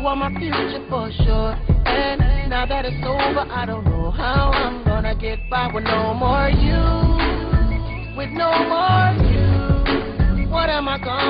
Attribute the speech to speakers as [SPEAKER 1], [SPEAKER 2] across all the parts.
[SPEAKER 1] You are my future for sure. And now that it's over, I don't know how I'm gonna get by with no more you. With no more you. What am I gonna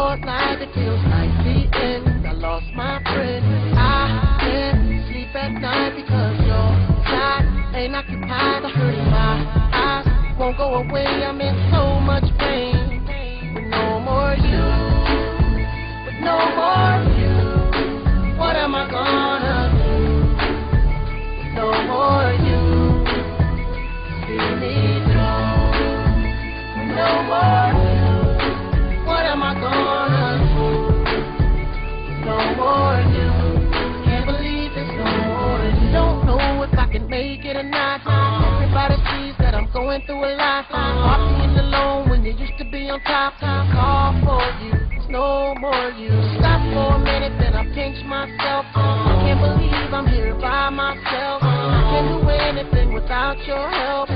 [SPEAKER 1] fortnight, it feels like the end. I lost my friend. I can't sleep at night because you're ain't occupied. I hurt my eyes won't go away. on top, call for you. It's no more you. Stop for a minute, then I pinch myself. I can't believe I'm here by myself. I can't do anything without your help.